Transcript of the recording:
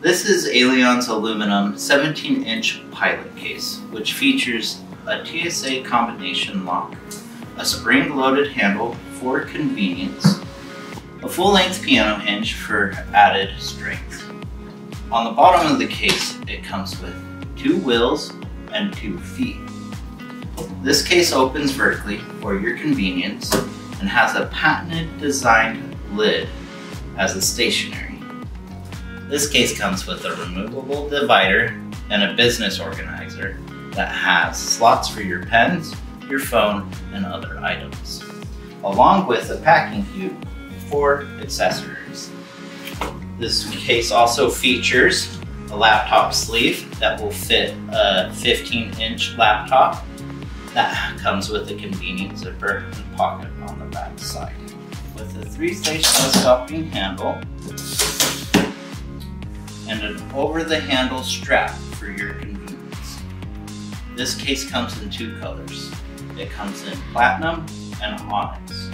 This is Aleon's aluminum 17-inch pilot case, which features a TSA combination lock, a spring-loaded handle for convenience, a full-length piano hinge for added strength. On the bottom of the case, it comes with two wheels and two feet. This case opens vertically for your convenience and has a patented designed lid as a stationary. This case comes with a removable divider and a business organizer that has slots for your pens, your phone, and other items, along with a packing cube for accessories. This case also features a laptop sleeve that will fit a 15 inch laptop that comes with a convenient zipper and pocket on the back side. With a three-stage telescoping handle and an over-the-handle strap for your convenience. This case comes in two colors. It comes in platinum and onyx.